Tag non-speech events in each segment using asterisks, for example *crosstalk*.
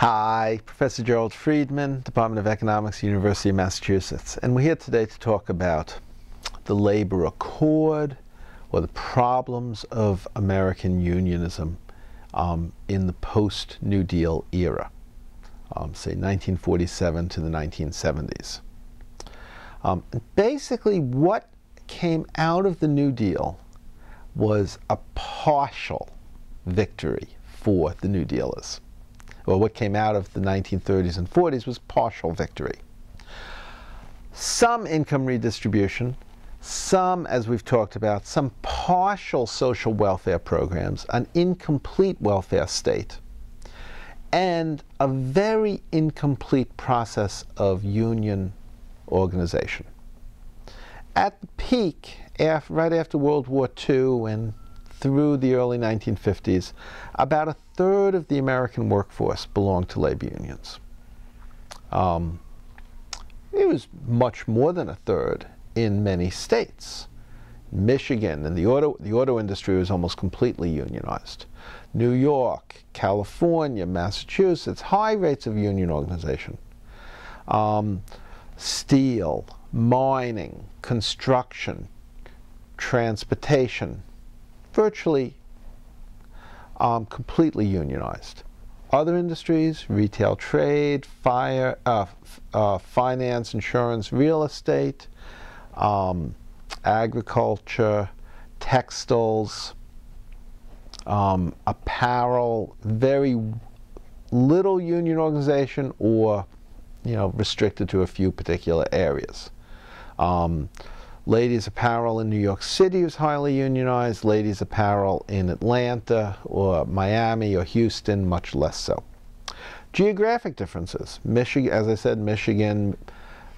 Hi, Professor Gerald Friedman, Department of Economics, University of Massachusetts. And we're here today to talk about the labor accord or the problems of American unionism um, in the post New Deal era, um, say 1947 to the 1970s. Um, basically, what came out of the New Deal was a partial victory for the New Dealers. Well, what came out of the 1930s and 40s was partial victory. Some income redistribution, some, as we've talked about, some partial social welfare programs, an incomplete welfare state, and a very incomplete process of union organization. At the peak, after, right after World War II and through the early 1950s, about a third of the American workforce belonged to labor unions. Um, it was much more than a third in many states. Michigan and the auto, the auto industry was almost completely unionized. New York, California, Massachusetts, high rates of union organization. Um, steel, mining, construction, transportation, virtually um, completely unionized. Other industries, retail trade, fire, uh, uh, finance, insurance, real estate, um, agriculture, textiles, um, apparel, very little union organization or you know restricted to a few particular areas. Um, ladies apparel in New York City was highly unionized. Ladies apparel in Atlanta or Miami or Houston much less so. Geographic differences. Michigan, as I said, Michigan,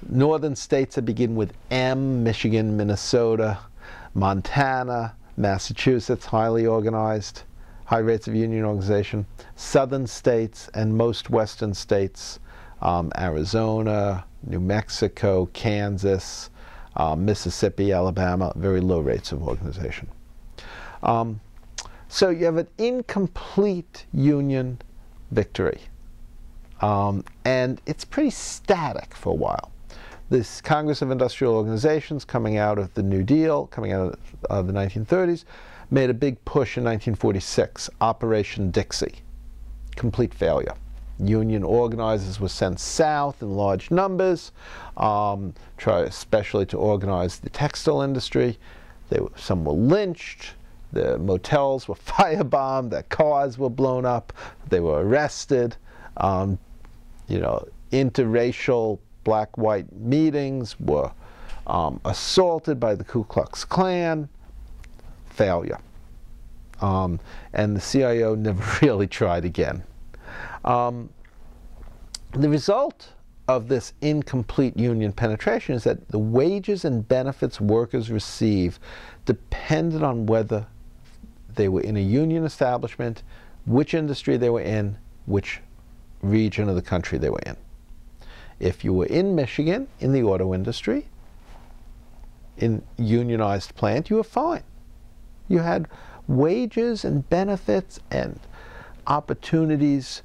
northern states that begin with M, Michigan, Minnesota, Montana, Massachusetts, highly organized, high rates of union organization. Southern states and most western states, um, Arizona, New Mexico, Kansas, um, Mississippi, Alabama, very low rates of organization. Um, so you have an incomplete union victory. Um, and it's pretty static for a while. This Congress of Industrial Organizations coming out of the New Deal, coming out of uh, the 1930s, made a big push in 1946, Operation Dixie. Complete failure. Union organizers were sent south in large numbers, um, try especially to organize the textile industry. They were, some were lynched, the motels were *laughs* firebombed, their cars were blown up, they were arrested. Um, you know, interracial black-white meetings were um, assaulted by the Ku Klux Klan. Failure. Um, and the CIO *laughs* never really tried again. Um, the result of this incomplete union penetration is that the wages and benefits workers receive depended on whether they were in a union establishment, which industry they were in, which region of the country they were in. If you were in Michigan, in the auto industry, in unionized plant, you were fine. You had wages and benefits and opportunities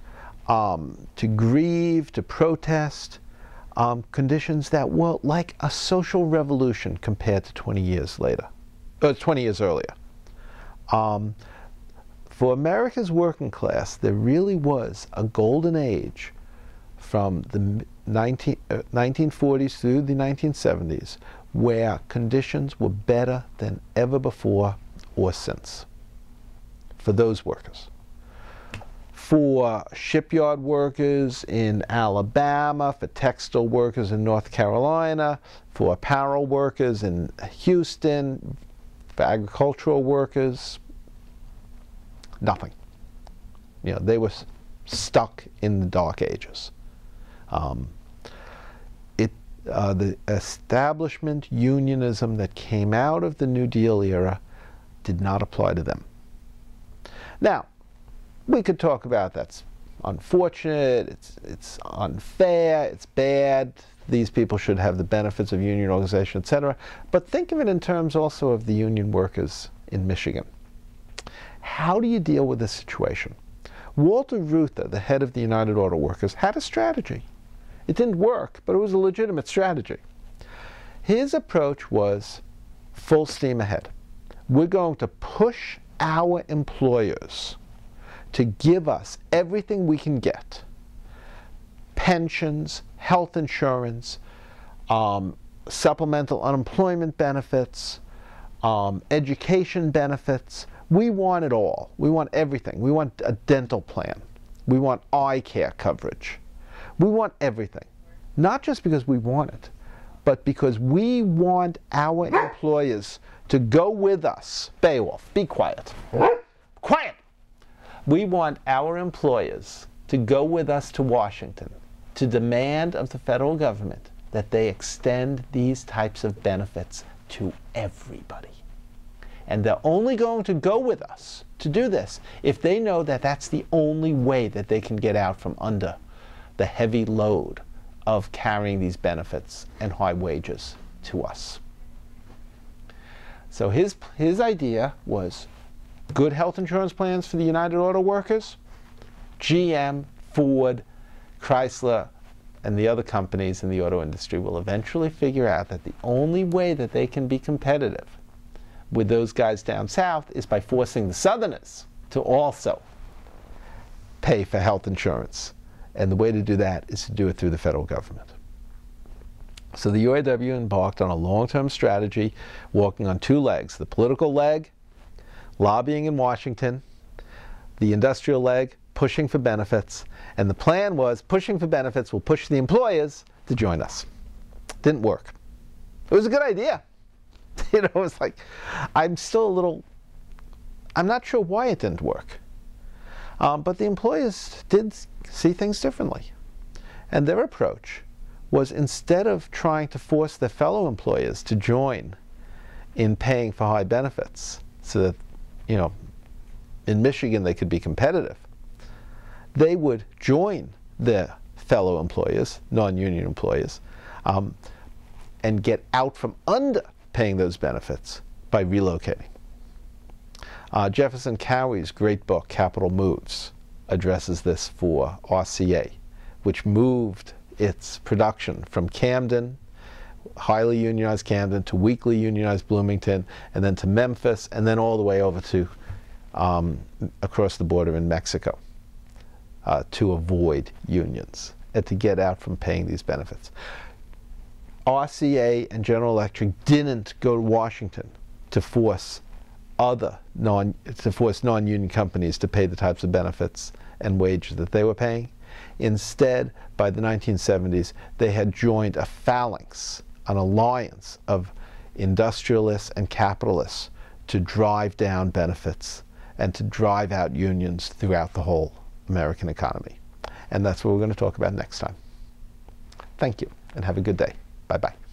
um, to grieve, to protest, um, conditions that were like a social revolution compared to 20 years later, or uh, 20 years earlier. Um, for America's working class, there really was a golden age from the 19, uh, 1940s through the 1970s where conditions were better than ever before or since for those workers for shipyard workers in Alabama, for textile workers in North Carolina, for apparel workers in Houston, for agricultural workers, nothing. You know, they were stuck in the dark ages. Um, it, uh, the establishment unionism that came out of the New Deal era did not apply to them. Now, we could talk about that's unfortunate, it's, it's unfair, it's bad, these people should have the benefits of union organization, etc. But think of it in terms also of the union workers in Michigan. How do you deal with this situation? Walter Reuther, the head of the United Auto Workers, had a strategy. It didn't work, but it was a legitimate strategy. His approach was full steam ahead. We're going to push our employers to give us everything we can get pensions, health insurance, um, supplemental unemployment benefits, um, education benefits. We want it all. We want everything. We want a dental plan. We want eye care coverage. We want everything. Not just because we want it, but because we want our employers to go with us. Beowulf, be quiet. Quiet! We want our employers to go with us to Washington to demand of the federal government that they extend these types of benefits to everybody. And they're only going to go with us to do this if they know that that's the only way that they can get out from under the heavy load of carrying these benefits and high wages to us. So his, his idea was good health insurance plans for the United Auto Workers, GM, Ford, Chrysler, and the other companies in the auto industry will eventually figure out that the only way that they can be competitive with those guys down south is by forcing the Southerners to also pay for health insurance. And the way to do that is to do it through the federal government. So the UAW embarked on a long-term strategy, walking on two legs. The political leg, lobbying in Washington, the industrial leg, pushing for benefits. And the plan was pushing for benefits will push the employers to join us. Didn't work. It was a good idea. *laughs* you know, it's like, I'm still a little, I'm not sure why it didn't work. Um, but the employers did see things differently. And their approach was instead of trying to force their fellow employers to join in paying for high benefits so that, you know, in Michigan they could be competitive, they would join their fellow employers, non-union employers, um, and get out from under paying those benefits by relocating. Uh, Jefferson Cowie's great book, Capital Moves, addresses this for RCA, which moved its production from Camden, highly unionized Camden, to weakly unionized Bloomington, and then to Memphis, and then all the way over to um, across the border in Mexico uh, to avoid unions and to get out from paying these benefits. RCA and General Electric didn't go to Washington to force other non to force non-union companies to pay the types of benefits and wages that they were paying. Instead, by the 1970s, they had joined a phalanx, an alliance of industrialists and capitalists to drive down benefits and to drive out unions throughout the whole American economy. And that's what we're going to talk about next time. Thank you, and have a good day. Bye bye.